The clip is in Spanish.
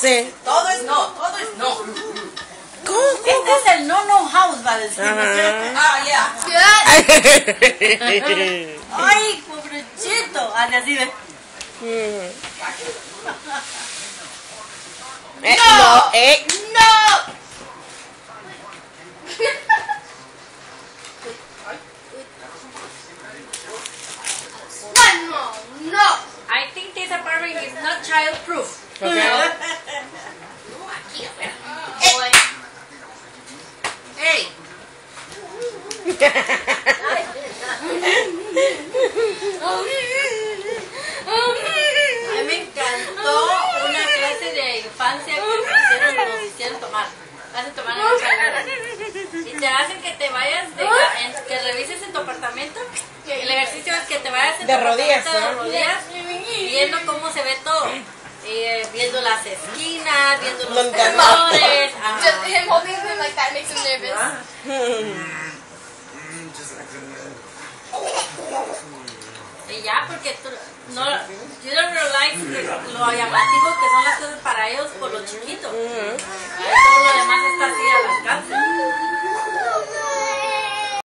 Sí. Todo es no, todo es no. ¿Cómo? Este es el no no house, va a decir. Ah, ya. Ay. Ay, pobrecito. Así de. Mm. Eh, no, eh. ¡No! One more. No. I think this apartment is not child proof. Okay. A mí me encantó una clase de infancia que nos hicieron, nos hicieron tomar. Hacen tomar en. Y te hacen que te vayas, de, en- que revises en tu apartamento. El ejercicio es que te vayas en De tu rodillas, viendo cómo se ve todo. Eh, viendo las esquinas, viendo los colores. Just him holding him like that makes him nervous. ya, porque tú, no, you don't realize que lo llamativo que son las cosas para ellos por los chiquitos.